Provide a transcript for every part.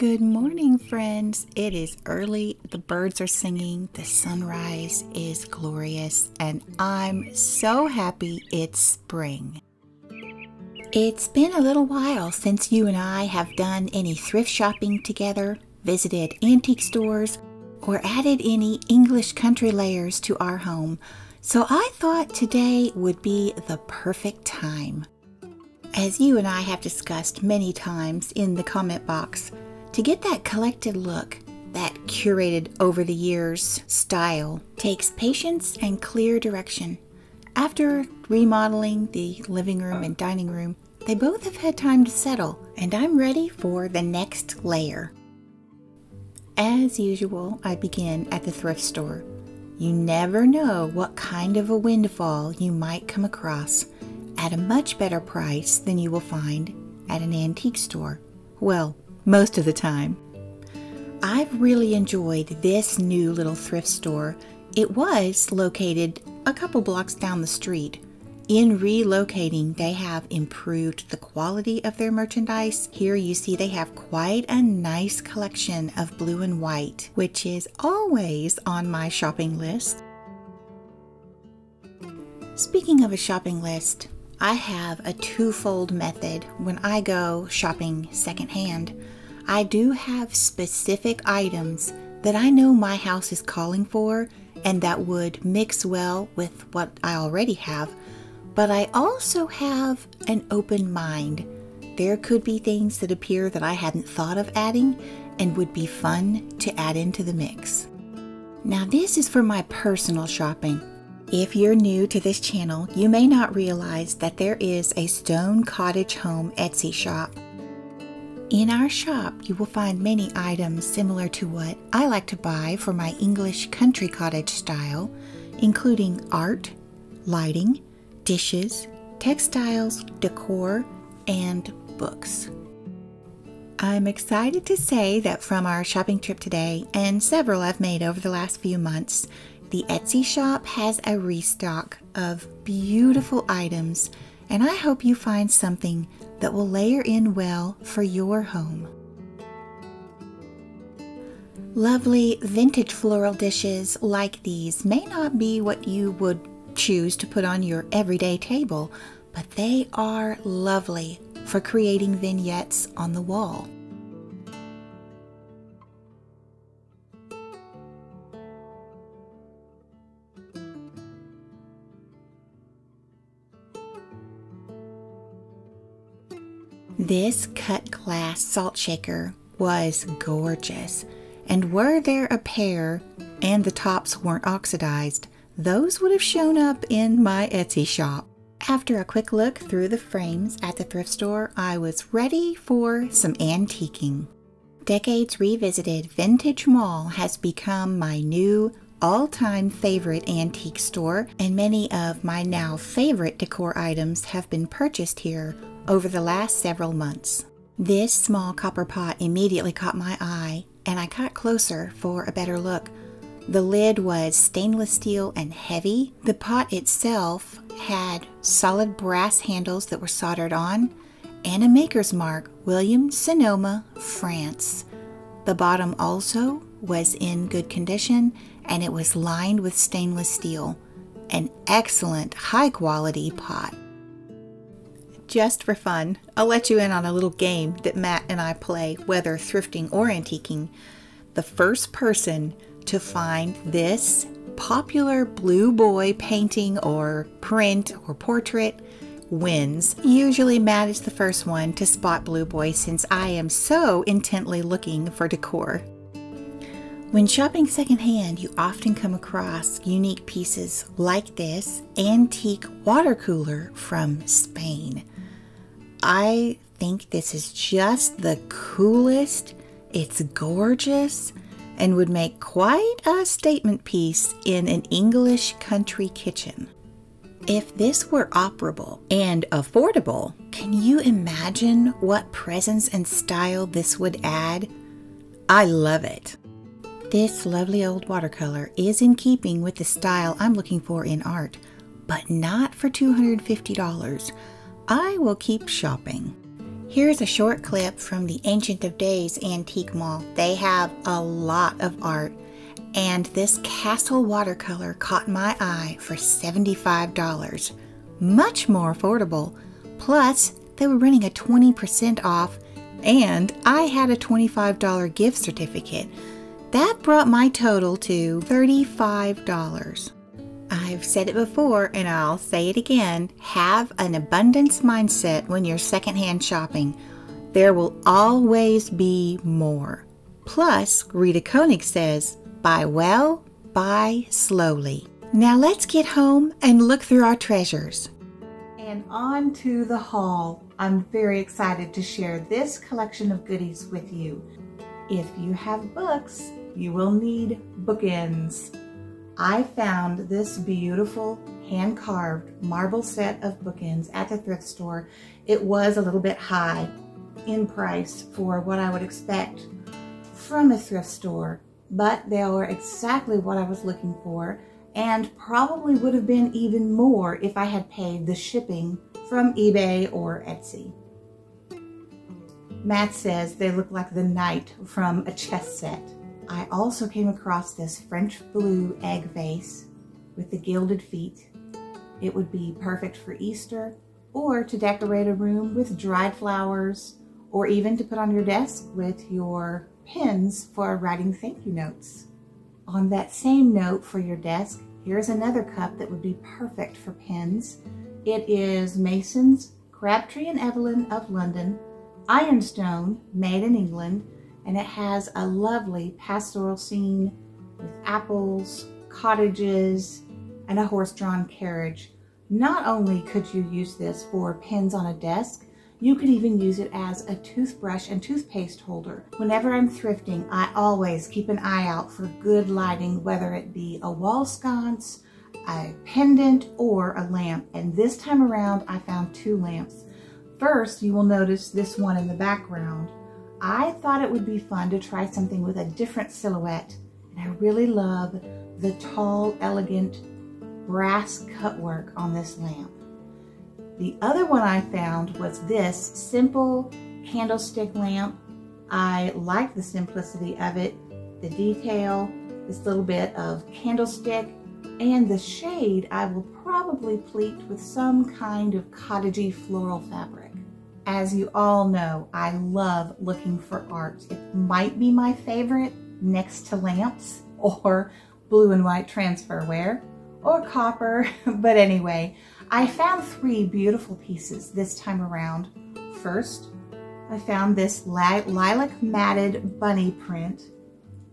Good morning, friends. It is early. The birds are singing. The sunrise is glorious. And I'm so happy it's spring. It's been a little while since you and I have done any thrift shopping together, visited antique stores, or added any English country layers to our home. So I thought today would be the perfect time. As you and I have discussed many times in the comment box, to get that collected look, that curated over the years style, takes patience and clear direction. After remodeling the living room and dining room, they both have had time to settle, and I'm ready for the next layer. As usual, I begin at the thrift store. You never know what kind of a windfall you might come across at a much better price than you will find at an antique store. Well, most of the time. I've really enjoyed this new little thrift store. It was located a couple blocks down the street. In relocating, they have improved the quality of their merchandise. Here you see they have quite a nice collection of blue and white, which is always on my shopping list. Speaking of a shopping list, I have a twofold method when I go shopping secondhand. I do have specific items that I know my house is calling for and that would mix well with what I already have, but I also have an open mind. There could be things that appear that I hadn't thought of adding and would be fun to add into the mix. Now, this is for my personal shopping. If you're new to this channel, you may not realize that there is a Stone Cottage Home Etsy shop. In our shop, you will find many items similar to what I like to buy for my English country cottage style, including art, lighting, dishes, textiles, decor, and books. I'm excited to say that from our shopping trip today and several I've made over the last few months, the Etsy shop has a restock of beautiful items, and I hope you find something that will layer in well for your home. Lovely vintage floral dishes like these may not be what you would choose to put on your everyday table, but they are lovely for creating vignettes on the wall. This cut glass salt shaker was gorgeous, and were there a pair and the tops weren't oxidized, those would have shown up in my Etsy shop. After a quick look through the frames at the thrift store, I was ready for some antiquing. Decades Revisited Vintage Mall has become my new all time favorite antique store, and many of my now favorite decor items have been purchased here over the last several months. This small copper pot immediately caught my eye, and I got closer for a better look. The lid was stainless steel and heavy. The pot itself had solid brass handles that were soldered on, and a maker's mark, William Sonoma, France. The bottom also was in good condition and it was lined with stainless steel. An excellent, high quality pot. Just for fun, I'll let you in on a little game that Matt and I play, whether thrifting or antiquing. The first person to find this popular blue boy painting or print or portrait wins. Usually, Matt is the first one to spot Blue Boy since I am so intently looking for decor. When shopping secondhand, you often come across unique pieces like this antique water cooler from Spain. I think this is just the coolest. It's gorgeous and would make quite a statement piece in an English country kitchen. If this were operable and affordable, can you imagine what presence and style this would add? I love it. This lovely old watercolor is in keeping with the style I'm looking for in art, but not for $250. I will keep shopping. Here's a short clip from the Ancient of Days Antique Mall. They have a lot of art, and this castle watercolor caught my eye for $75. Much more affordable. Plus, they were running a 20% off, and I had a $25 gift certificate. That brought my total to $35. I've said it before and I'll say it again have an abundance mindset when you're secondhand shopping. There will always be more. Plus, Rita Konig says, buy well, buy slowly. Now let's get home and look through our treasures. And on to the haul. I'm very excited to share this collection of goodies with you. If you have books, you will need bookends. I found this beautiful hand-carved marble set of bookends at the thrift store. It was a little bit high in price for what I would expect from a thrift store, but they were exactly what I was looking for and probably would have been even more if I had paid the shipping from eBay or Etsy. Matt says they look like the knight from a chess set. I also came across this French blue egg vase with the gilded feet. It would be perfect for Easter or to decorate a room with dried flowers or even to put on your desk with your pens for writing thank you notes. On that same note for your desk, here's another cup that would be perfect for pens. It is Mason's Crabtree and Evelyn of London, Ironstone, made in England, and it has a lovely pastoral scene with apples, cottages, and a horse-drawn carriage. Not only could you use this for pens on a desk, you could even use it as a toothbrush and toothpaste holder. Whenever I'm thrifting, I always keep an eye out for good lighting, whether it be a wall sconce, a pendant, or a lamp. And this time around, I found two lamps. First, you will notice this one in the background. I thought it would be fun to try something with a different silhouette. And I really love the tall, elegant brass cutwork on this lamp. The other one I found was this simple candlestick lamp. I like the simplicity of it, the detail, this little bit of candlestick, and the shade I will probably pleat with some kind of cottagey floral fabric. As you all know, I love looking for art. It might be my favorite next to lamps or blue and white transferware or copper, but anyway, I found three beautiful pieces this time around. First, I found this lilac matted bunny print.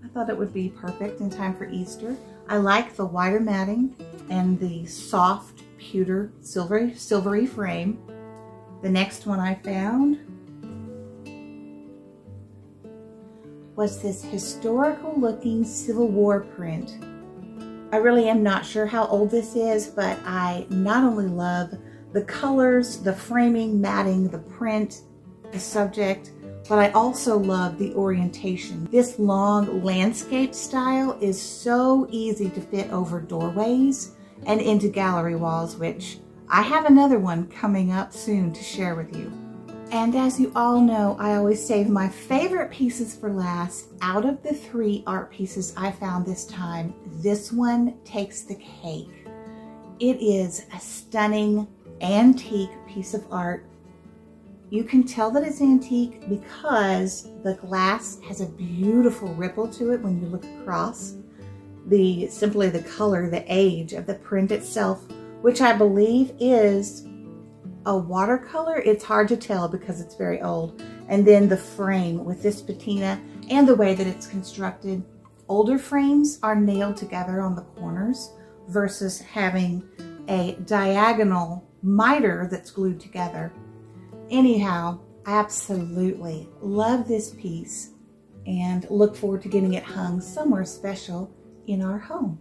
I thought it would be perfect in time for Easter. I like the wider matting and the soft pewter silvery, silvery frame. The next one I found was this historical looking Civil War print. I really am not sure how old this is, but I not only love the colors, the framing, matting, the print, the subject, but I also love the orientation. This long landscape style is so easy to fit over doorways and into gallery walls, which I have another one coming up soon to share with you. And as you all know, I always save my favorite pieces for last. Out of the three art pieces I found this time, this one takes the cake. It is a stunning antique piece of art. You can tell that it's antique because the glass has a beautiful ripple to it when you look across. The Simply the color, the age of the print itself which I believe is a watercolor. It's hard to tell because it's very old. And then the frame with this patina and the way that it's constructed. Older frames are nailed together on the corners versus having a diagonal miter that's glued together. Anyhow, absolutely love this piece and look forward to getting it hung somewhere special in our home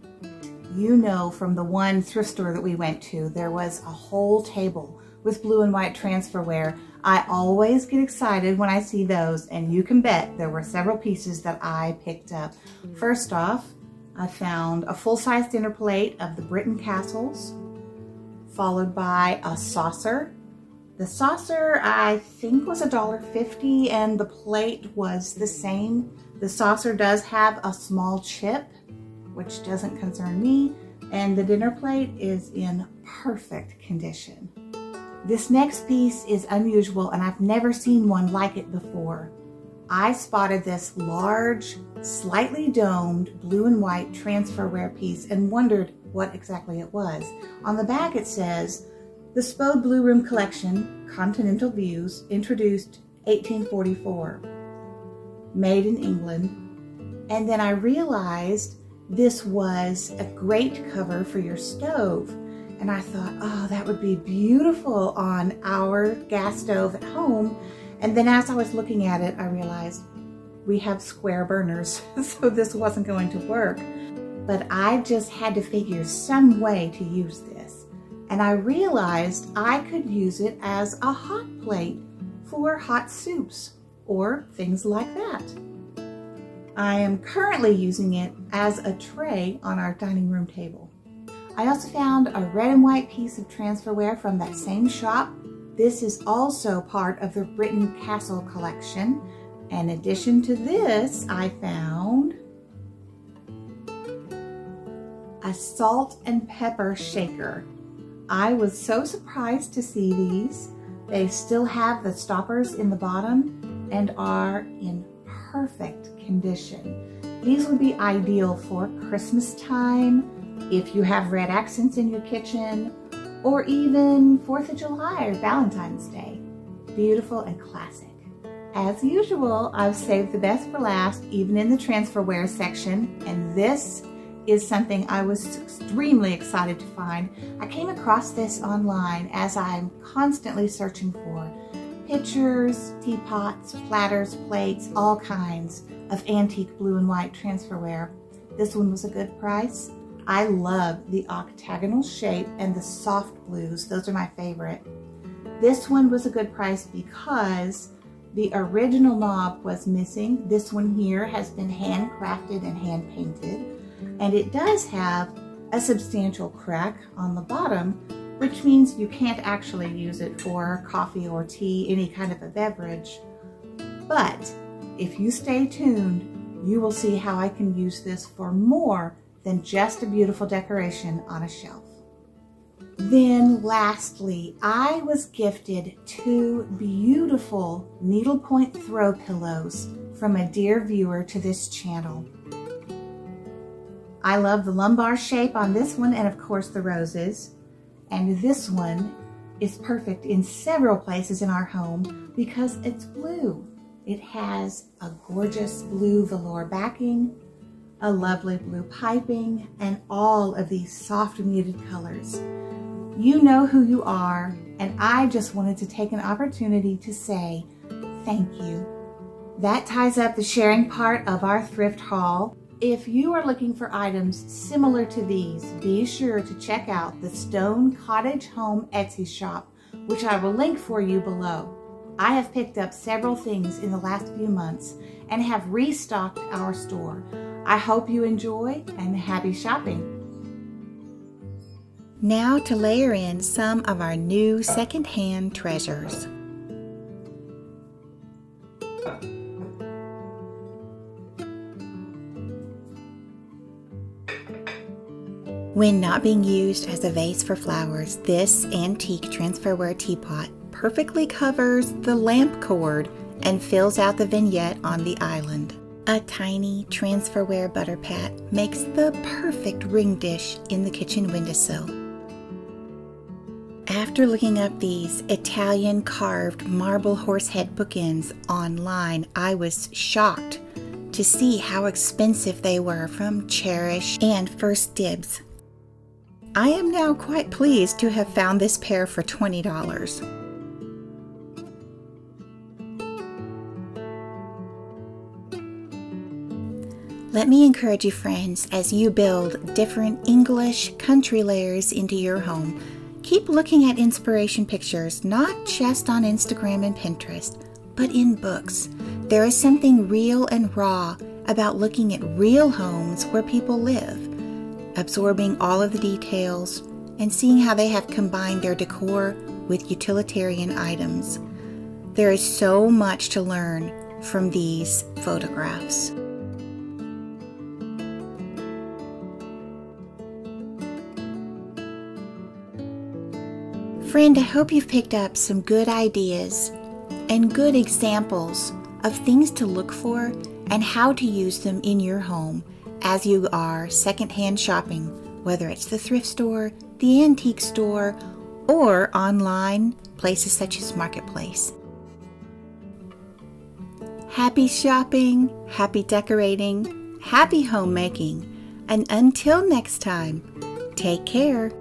you know from the one thrift store that we went to, there was a whole table with blue and white transferware. I always get excited when I see those, and you can bet there were several pieces that I picked up. Mm-hmm. First off, I found a full-size dinner plate of the Britain Castles, followed by a saucer The saucer I think was $1.50 and the plate was the same. The saucer does have a small chip, which doesn't concern me, and the dinner plate is in perfect condition. This next piece is unusual and I've never seen one like it before. I spotted this large, slightly domed blue and white transferware piece and wondered what exactly it was. On the back it says, the Spode Blue Room Collection, Continental Views, introduced 1844, made in England. And then I realized this was a great cover for your stove. And I thought, oh, that would be beautiful on our gas stove at home. And then as I was looking at it, I realized we have square burners, so this wasn't going to work. But I just had to figure some way to use this and I realized I could use it as a hot plate for hot soups or things like that. I am currently using it as a tray on our dining room table. I also found a red and white piece of transferware from that same shop. This is also part of the Britain Castle collection. In addition to this, I found a salt and pepper shaker. I was so surprised to see these. They still have the stoppers in the bottom and are in perfect condition. These would be ideal for Christmas time, if you have red accents in your kitchen, or even 4th of July or Valentine's Day. Beautiful and classic. As usual, I've saved the best for last, even in the transferware section, and this is something I was extremely excited to find. I came across this online as I'm constantly searching for pitchers, teapots, platters, plates, all kinds of antique blue and white transferware. This one was a good price. I love the octagonal shape and the soft blues. Those are my favorite. This one was a good price because the original knob was missing. This one here has been handcrafted and hand painted and it does have a substantial crack on the bottom, which means you can't actually use it for coffee or tea, any kind of a beverage. But if you stay tuned, you will see how I can use this for more than just a beautiful decoration on a shelf. Then lastly, I was gifted two beautiful needlepoint throw pillows from a dear viewer to this channel. I love the lumbar shape on this one and of course the roses. And this one is perfect in several places in our home because it's blue. It has a gorgeous blue velour backing, a lovely blue piping, and all of these soft muted colors. You know who you are, and I just wanted to take an opportunity to say thank you. That ties up the sharing part of our thrift haul. If you are looking for items similar to these, be sure to check out the Stone Cottage Home Etsy shop, which I will link for you below. I have picked up several things in the last few months and have restocked our store. I hope you enjoy and happy shopping. Now to layer in some of our new secondhand treasures. When not being used as a vase for flowers, this antique transferware teapot perfectly covers the lamp cord and fills out the vignette on the island. A tiny transferware butter pat makes the perfect ring dish in the kitchen windowsill. After looking up these Italian carved marble horsehead bookends online, I was shocked to see how expensive they were from Chairish and First Dibs. I am now quite pleased to have found this pair for $20. Let me encourage you, friends, as you build different English country layers into your home. Keep looking at inspiration pictures, not just on Instagram and Pinterest, but in books. There is something real and raw about looking at real homes where people live absorbing all of the details and seeing how they have combined their decor with utilitarian items. There is so much to learn from these photographs. Friend, I hope you've picked up some good ideas and good examples of things to look for and how to use them in your home as you are secondhand shopping, whether it's the thrift store, the antique store, or online places such as Marketplace. Happy shopping, happy decorating, happy homemaking, and until next time, take care.